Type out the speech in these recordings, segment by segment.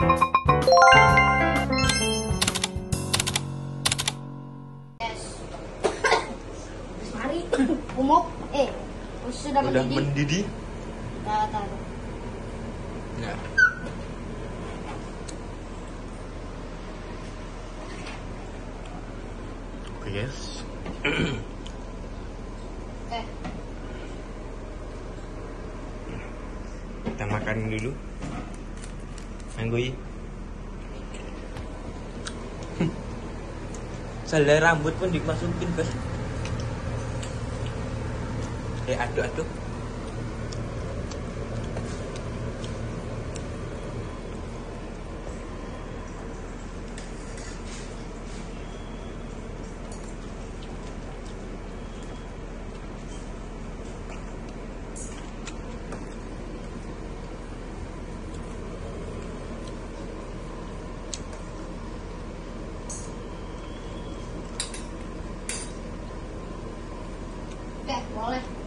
Yes. Mari, umop. Eh, sudah Udah mendidih. mendidih. Kita taruh. Ya. Oke guys. Eh, Kita makan dulu. Anggoi. Selai rambut pun dimasukin guys. Eh aduk-aduk. Oke, boleh.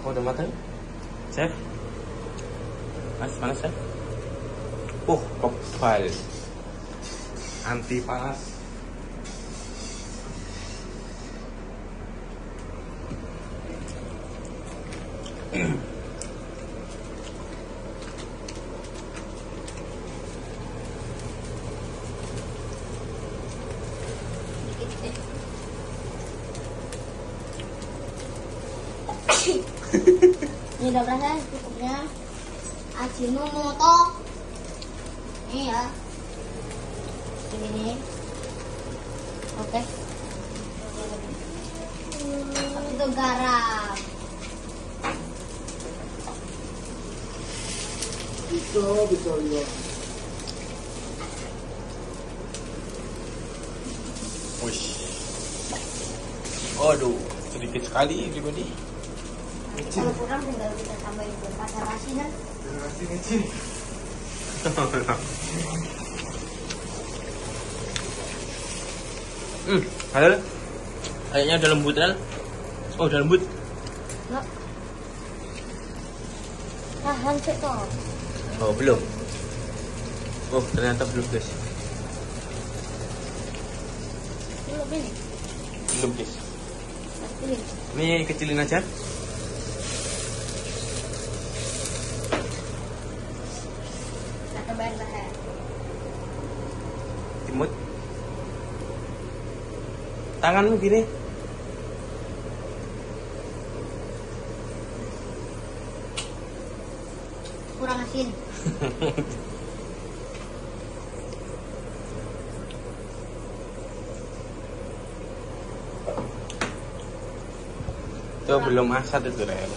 Maka udah matang? Chef? Mas, mana chef? Uh, kebal. Anti panas. Ini udah berasa cukupnya. Ajinomoto. Ini ya. Ini nih. Oke. Habis itu garam. Bisa, bisa ya. Wih. Aduh, sedikit sekali pribadi. Kalau kurang tinggal kita tambahin pasar asinan. Kasih Micin. hmm, halal. Kayaknya udah lembut Al. Oh, udah lembut. Enggak. Tahan sih toh. Oh, belum. Oh, ternyata belum guys. Belum ini. Belum guys. Ini kecilin aja. Kita tambahin bahan. Timut. Tanganmu gini. Kurang asin. Itu belum asat itu Rel.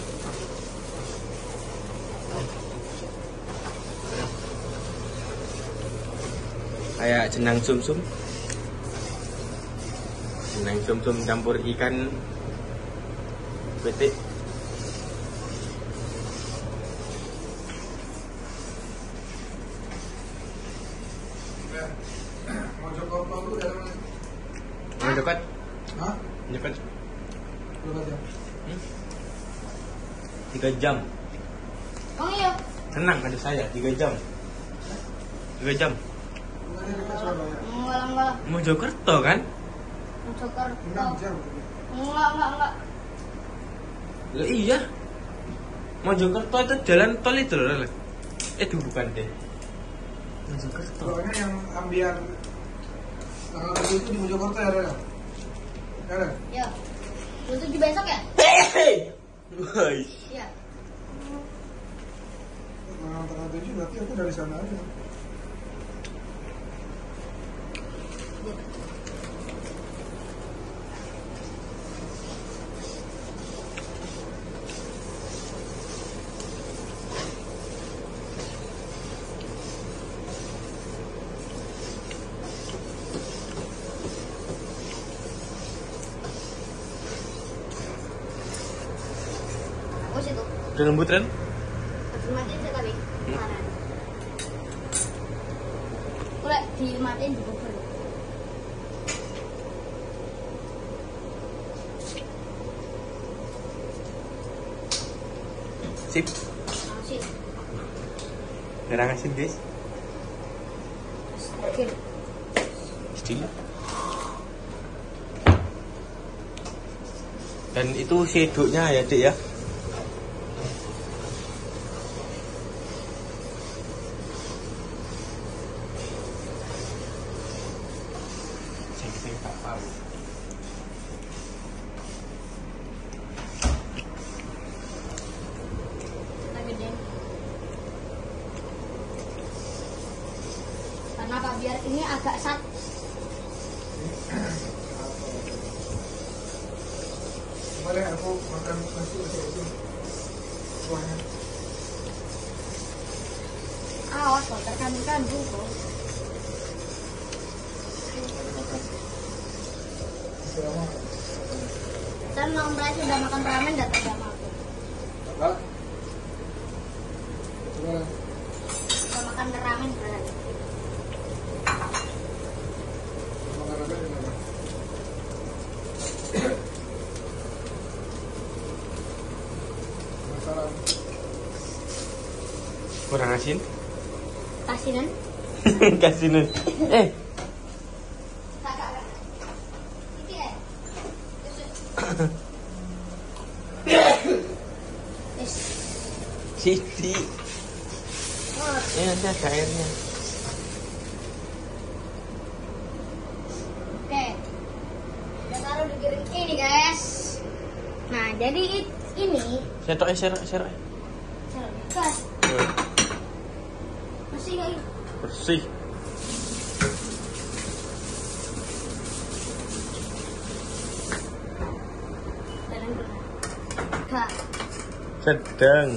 Kayak jenang sumsum. Jenang sumsum campur ikan petik. Mau coba apa lu dalam Mau dekat? Hah? Dekat. Berapa jam? Hmm? Tiga jam. Oh iya. Tenang ada saya tiga jam. Tiga jam. Bukannya dekat Surabaya. Enggak, enggak. Mau Jokerto kan? 6 jam. Enggak, enggak, enggak. Lah iya. Mojokerto itu jalan tol itu loh. Eh itu bukan deh. Mojokerto. Soalnya yang ambiar tanggal 7 itu di Mojokerto ya, Rel? Ya, Rel? Ya. 27 besok ya? Woi. Iya. Tanggal tanggal 7 berarti aku dari sana aja. Udah lembut kan? Terus matiin sekali. Hmm. Boleh dimatiin juga boleh. Sip. Masih. Jarang asin guys. Oke. Still. Dan itu shadownya ya dek ya. Agak sat. Boleh aku makan nasi itu. Kuahnya. Awas kok lama. Dan Om Rai sudah makan ramen datang sama aku. Apa? Coba. Sudah makan ramen berarti. Makan apa dengan apa? Masalah. Kurang asin? Kasinan. Kasinan. Eh, ya. Siti. Ini nanti ada airnya. Oke. Kita taruh di piring ini, guys. Nah, jadi ini Serok eh, serok, serok. Bersih. Dulu. Kak. Sedang.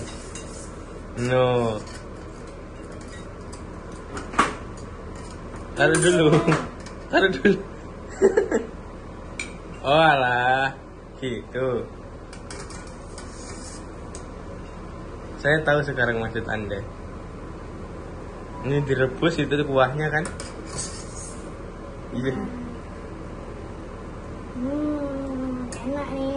No. Taruh dulu. Taruh dulu. oh alah. Gitu. Saya tahu sekarang maksud Anda. Ini direbus itu kuahnya kan? Iya. Hmm, enak nih.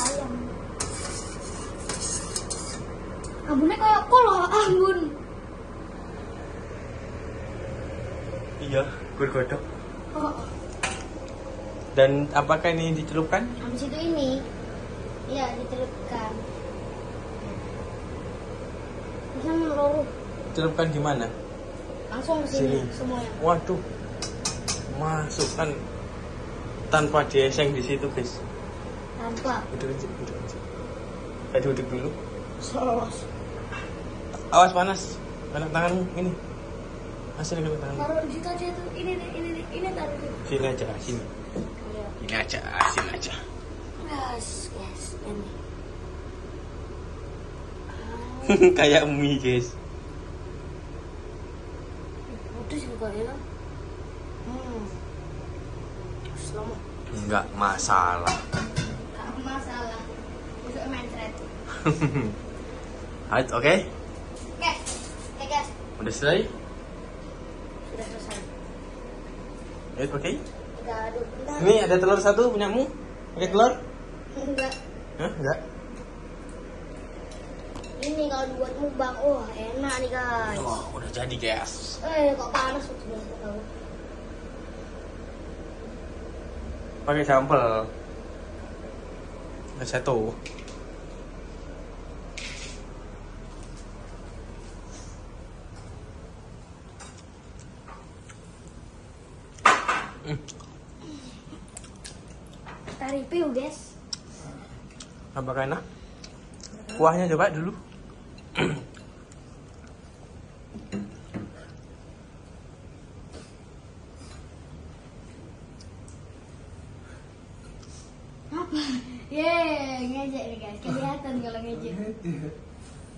Ayam. Ambunnya kayak kolo, ambun. Iya, bergodok. Oh, Dan apakah ini dicelupkan? habis itu ini. Iya, dicelupkan. Bisa meluruh Celupkan di mana? langsung ke sini Sini. semuanya. Waduh, masukkan tanpa dieseng di situ guys. Tanpa aja, duduk aja. Eh, duduk dulu. Awas panas. Kena tanganmu ini. Hasil kena tanganmu. Taruh di situ aja tuh. Ini nih, ini nih, ini taruh di. Sini aja, sini. Iya. Ini aja, sini aja. Yes, yes, ini. Kayak mie guys. Pedes juga ya. Hmm. Selama. Enggak masalah. Gak masalah. Besok main thread. Right, oke. Oke, oke guys, Udah selesai? sudah selesai. Right, oke. Kita aduk bentar. Ini ada telur satu punyamu? Pakai telur? Enggak. Hah? Enggak. Ini kalau dibuat mukbang, wah enak nih guys. Oh, udah jadi guys. Eh, kok panas tahu. Pakai sambal. Satu. Kita review guys. Apakah enak? Kuahnya coba dulu. Apa? Yeay, ngejek nih guys. Kelihatan kalau ngejek.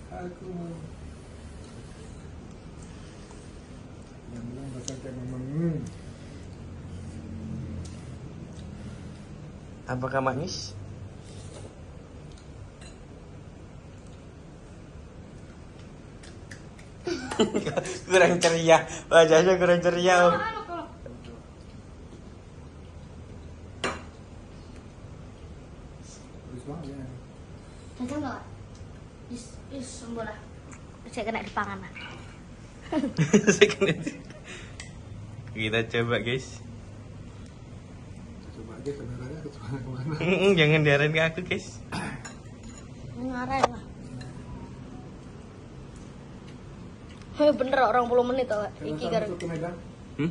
Aku mau. teman-teman. Apakah manis? kurang ceria, wajahnya kurang ceria. Om. Ya. Saya kena di pangan. Kita coba guys. Ke ke mana. Jangan diarahin ke aku guys. Ngarep lah. Hei bener orang puluh menit tau? Iki gara Soto Medan. Hmm?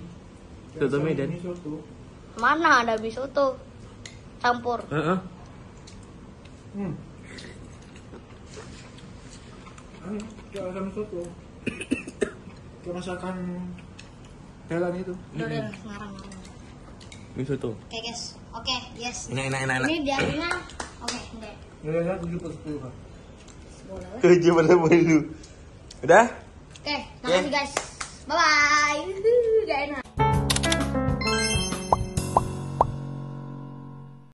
Soto Medan. Mana ada bis soto campur. Heeh. Hmm. Anu, kayak soto. Kayak masakan Thailand itu. Udah udah Ini. Oke guys, oke yes. Enak enak enak. enak. Ini diambilnya oke enggak. Ya ya tujuh per sepuluh kan. Tujuh pada dulu. Udah? Oke, makasih guys. Bye bye. Gak enak.